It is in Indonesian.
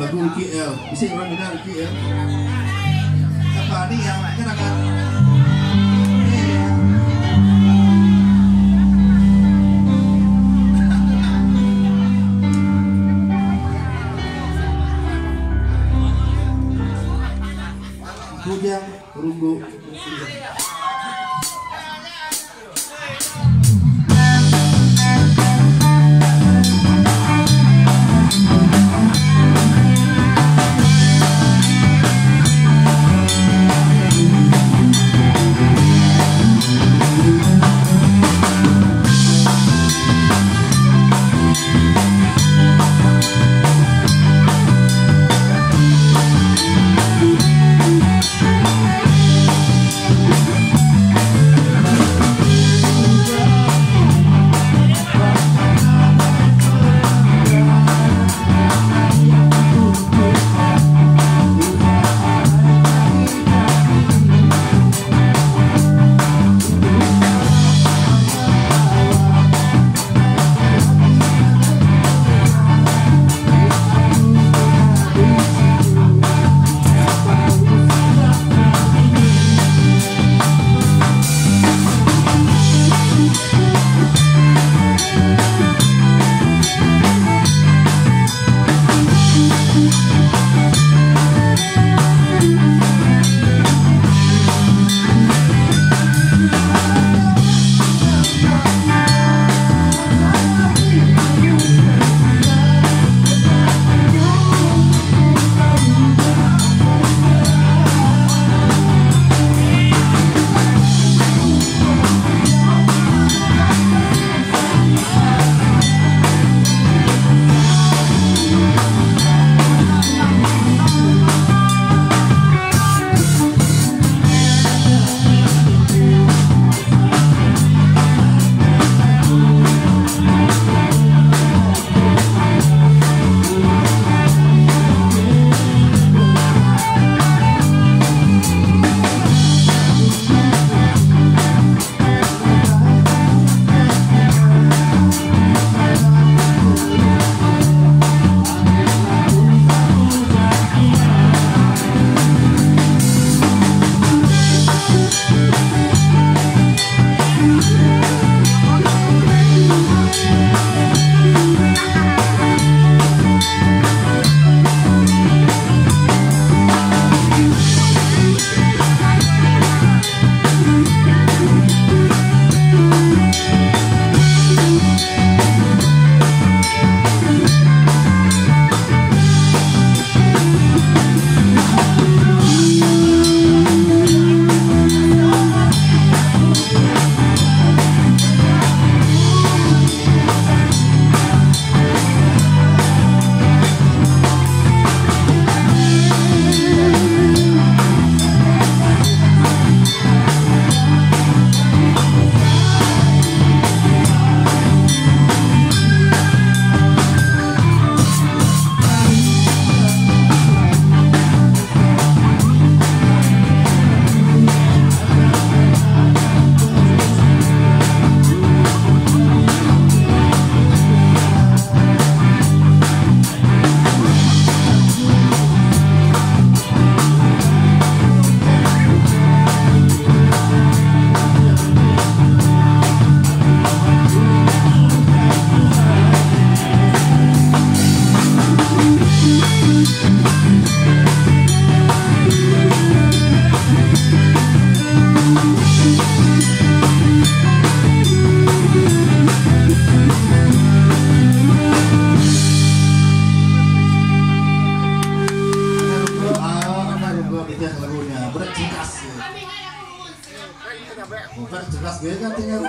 lagu KL bisa orang dengar KL apa nih yang kenangan Kujang to be. Runggu Bukan jelas gue kan tinggal